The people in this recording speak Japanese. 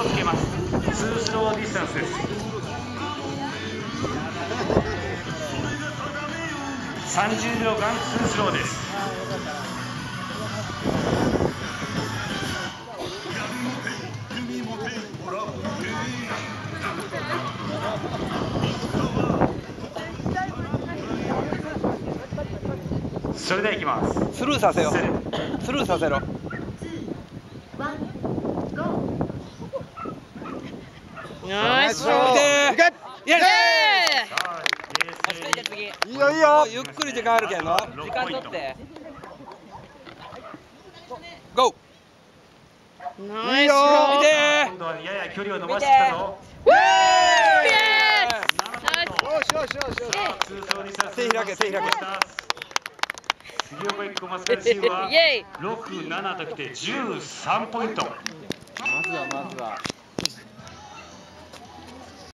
をつけます。ツースローディスタンスです。30秒間ツースローです。それではいきます。スルーさせよスルーさせろナイス見てイエーイい。いよい。いよゆっくり時間あるけんの。時間取って。ゴナイス。いいよ見て。今度はやや距離を伸ばしてきたぞ。ウェーよし。よしよしよし。手開け手開け杉岡一子マスカルチームはイエイ。6、7ときて13ポイント。まずはまずは